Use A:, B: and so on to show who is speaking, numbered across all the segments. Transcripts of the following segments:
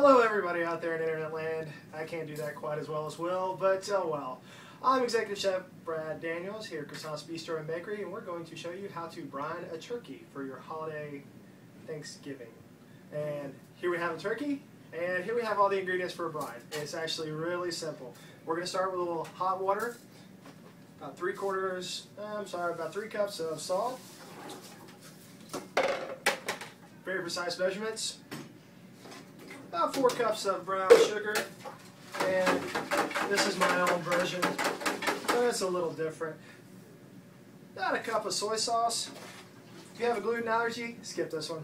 A: Hello everybody out there in internet land. I can't do that quite as well as Will, but oh well. I'm Executive Chef Brad Daniels here at Croissants Bistro and Bakery, and we're going to show you how to brine a turkey for your holiday Thanksgiving. And here we have a turkey, and here we have all the ingredients for a brine. It's actually really simple. We're going to start with a little hot water, about three quarters, uh, I'm sorry, about three cups of salt. Very precise measurements about four cups of brown sugar, and this is my own version, but it's a little different. About a cup of soy sauce. If you have a gluten allergy, skip this one.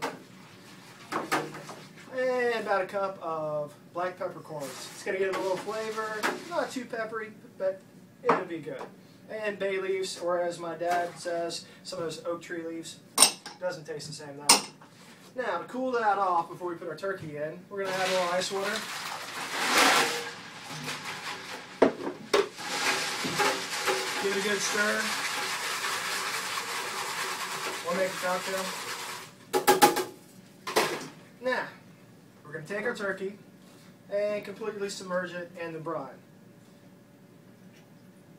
A: And about a cup of black peppercorns. It's going to give it a little flavor, not too peppery, but it'll be good. And bay leaves, or as my dad says, some of those oak tree leaves. Doesn't taste the same though. Now, to cool that off before we put our turkey in, we're going to add a little ice water. Give it a good stir. We'll make a cocktail. Now, we're going to take our turkey and completely submerge it in the brine.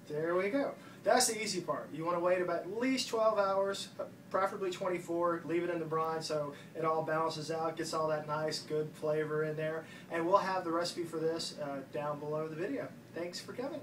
A: There we go. That's the easy part. You want to wait about at least 12 hours, preferably 24. Leave it in the brine so it all balances out, gets all that nice, good flavor in there. And we'll have the recipe for this uh, down below the video. Thanks for coming.